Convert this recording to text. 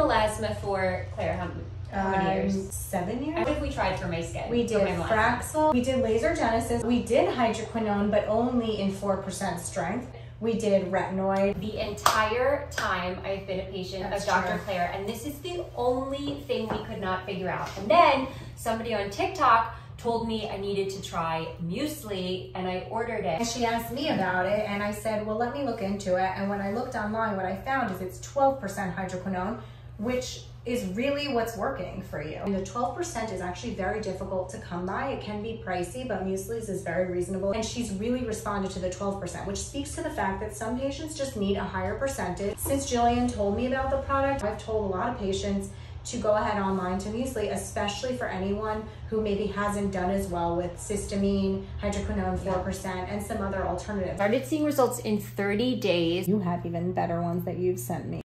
melasma for Claire. How, how many Um, years? Seven years. What have we tried for my skin? We did? Fraxel, we did laser genesis, we did hydroquinone, but only in 4% strength. We did retinoid. The entire time I've been a patient That's of Dr. true. Claire, and this is the only thing we could not figure out. And then somebody on TikTok told me I needed to try Musely, and I ordered it. And she asked me about it, and I said, well, let me look into it. And when I looked online, what I found is it's 12% hydroquinone, which is really what's working for you. And the 12% is actually very difficult to come by. It can be pricey, but Musely's is very reasonable. And she's really responded to the 12%, which speaks to the fact that some patients just need a higher percentage. Since Jillian told me about the product, I've told a lot of patients to go ahead online to Muesli, especially for anyone who maybe hasn't done as well with cysteamine, hydroquinone 4%, and some other alternatives. Started seeing results in 30 days. You have even better ones that you've sent me.